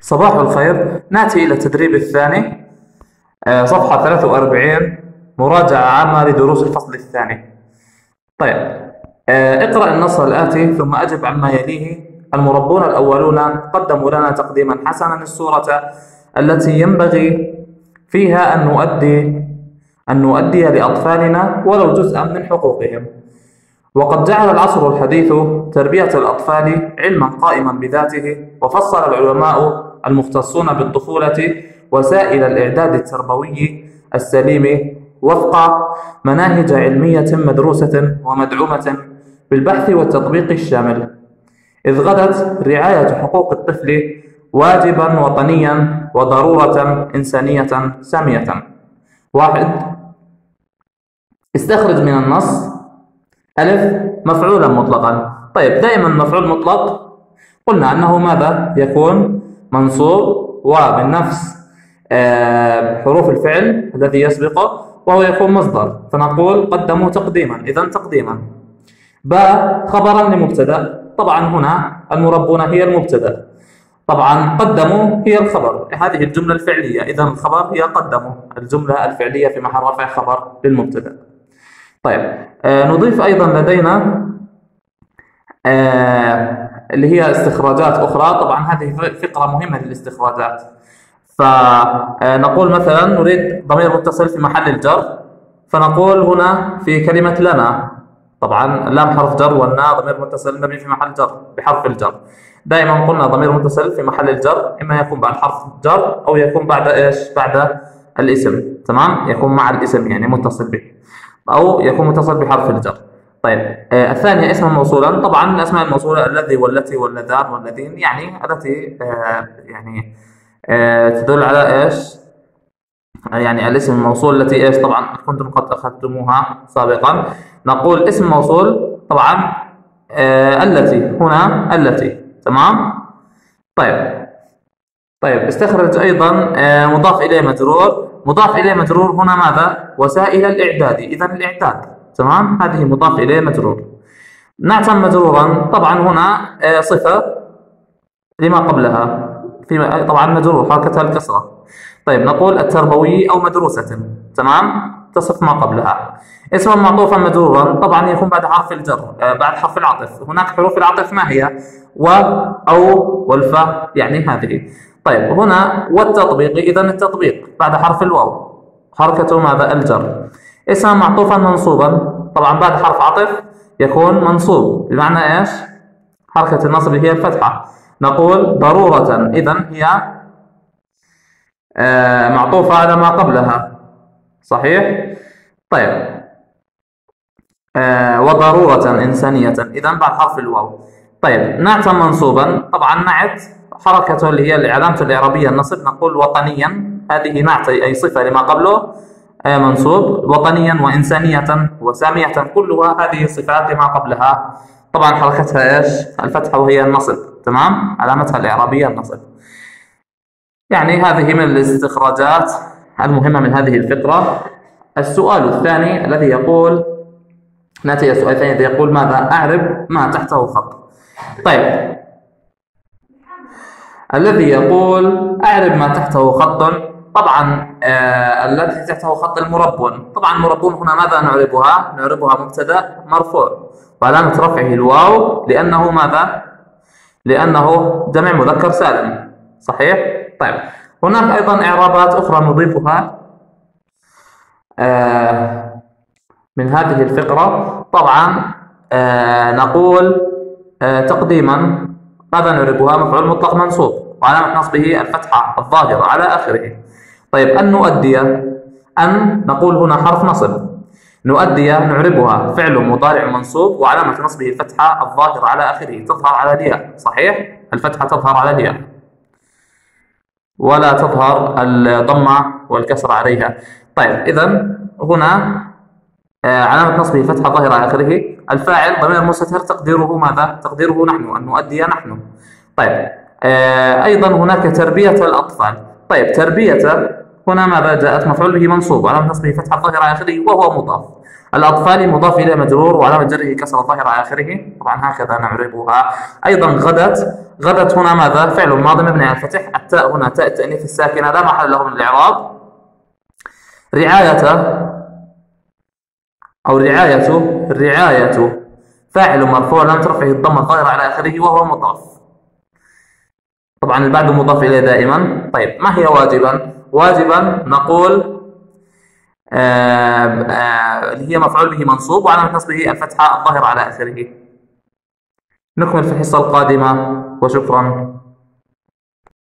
صباح الخير. نأتي إلى التدريب الثاني آه، صفحة 43 مراجعة عامة لدروس الفصل الثاني. طيب آه، اقرأ النص الآتي ثم أجب عما يليه. المربون الأولون قدموا لنا تقديما حسنا الصورة التي ينبغي فيها أن نؤدي أن نؤدي لأطفالنا ولو جزءا من حقوقهم. وقد جعل العصر الحديث تربية الأطفال علما قائما بذاته وفصل العلماء المختصون بالطفولة وسائل الإعداد التربوي السليم وفق مناهج علمية مدروسة ومدعومة بالبحث والتطبيق الشامل. إذ غدت رعاية حقوق الطفل واجبا وطنيا وضرورة إنسانية سامية. واحد استخرج من النص ألف مفعولا مطلقا. طيب دائما مفعول مطلق قلنا أنه ماذا؟ يكون منصوب ومن نفس آه، حروف الفعل الذي يسبقه وهو يكون مصدر. فنقول قدموا تقديما. إذا تقديما. باء خبرا لمبتدأ. طبعا هنا المربون هي المبتدأ. طبعا قدموا هي الخبر. هذه الجملة الفعلية. إذا الخبر هي قدموا. الجملة الفعلية في محل رفع خبر للمبتدأ. طيب آه نضيف أيضا لدينا آه اللي هي استخراجات أخرى. طبعا هذه فقرة مهمة للاستخراجات. فنقول مثلا نريد ضمير متصل في محل الجر فنقول هنا في كلمة لنا. طبعا اللام حرف جر والنا ضمير متصل مبني في محل جر بحرف الجر. دائما قلنا ضمير متصل في محل الجر إما يكون بعد حرف جر أو يكون بعد إيش؟ بعد الاسم. تمام؟ يكون مع الاسم يعني متصل به. أو يكون متصل بحرف الجر. طيب آه الثانية اسما موصولا. طبعا الأسماء الموصولة الذي والتي واللذان والذين يعني التي آه يعني آه تدل على إيش؟ يعني الاسم الموصول التي إيش؟ طبعا كنتم قد أخذتموها سابقا. نقول اسم موصول طبعا آه التي هنا التي تمام؟ طيب طيب استخرج أيضا آه مضاف إليه مجرور. مضاف إليه مجرور هنا ماذا؟ وسائل الإعداد. اذا الإعداد تمام؟ هذه مضاف إليه مجرور. نعتم مجرورا طبعا هنا آه صفة لما قبلها. في طبعا مجرور حركتها الكسرة. طيب نقول التربوي أو مدروسة تمام؟ تصف ما قبلها. اسما معطوفا مجرورا طبعا يكون بعد حرف الجر آه بعد حرف العطف. هناك حروف العطف ما هي؟ و أو والفاء يعني هذه. طيب هنا والتطبيق إذا التطبيق بعد حرف الواو حركة ماذا؟ الجر. اسما معطوفا منصوبا. طبعا بعد حرف عطف يكون منصوب. بمعنى إيش؟ حركة النصب هي الفتحة. نقول ضرورة. اذا هي آه معطوفة على ما قبلها. صحيح؟ طيب. آه وضرورة إنسانية. إذا بعد حرف الواو. طيب نعت منصوبا. طبعا نعت حركته اللي هي العلامة الإعرابية النصب نقول وطنيا. هذه نعت أي صفة لما قبله. آه منصوب. وطنيا وإنسانية وسامية كلها هذه صفات لما قبلها. طبعا حركتها إيش؟ الفتحة وهي النصب تمام؟ علامتها الإعرابية النصب. يعني هذه من الاستخراجات المهمة من هذه الفقرة السؤال الثاني الذي يقول نأتي السؤال الثاني الذي يقول ماذا أعرب ما تحته خط؟ طيب. الذي يقول أعرب ما تحته خط طبعا آه الذي تحته خط المربون طبعا المربون هنا ماذا نعربها؟ نعربها مبتدا مرفوع. وعلامة رفعه الواو لأنه ماذا؟ لأنه جمع مذكر سالم. صحيح؟ طيب. هناك أيضا إعرابات أخرى نضيفها آه من هذه الفقرة. طبعا آه نقول آه تقديما. ماذا نعربها مفعول مطلق منصوب. وعلامة نصبه الفتحة الظاهرة على آخره. طيب أن نؤدي أن نقول هنا حرف نصب. نؤدي نعربها فعل مضارع منصوب وعلامة نصبه الفتحة الظاهرة على آخره. تظهر على الياء صحيح؟ الفتحة تظهر على الياء ولا تظهر الضمة والكسر عليها. طيب إذا هنا آه علامة نصبه فتحة ظاهرة على آخره. الفاعل ضمير مستتر تقديره ماذا؟ تقديره نحن أن نؤدي نحن. طيب آه أيضا هناك تربية الأطفال. طيب تربية هنا ماذا؟ جاءت مفعول به منصوب وعلامة نصبه فتحة ظاهرة آخره وهو مضاف. الأطفال مضاف إلى مجرور وعلامة جره كسر على آخره. طبعا هكذا نعربها. أيضا غدت. غدت هنا ماذا؟ فعل ماضي مبني على الفتح التاء هنا تاء التأنيث الساكنة لا محل له من الإعراب. رعاية. أو رعاية رعاية فاعل مرفوع لم ترفعه الضمة الظاهرة على آخره وهو مضاف. طبعا البعد مضاف إليه دائما. طيب ما هي واجبا؟ واجبا نقول آه، آه، اللي هي مفعول به منصوب وعلامة نصبه الفتحة الظاهرة على آخره. نكمل في الحصة القادمة وشكرا.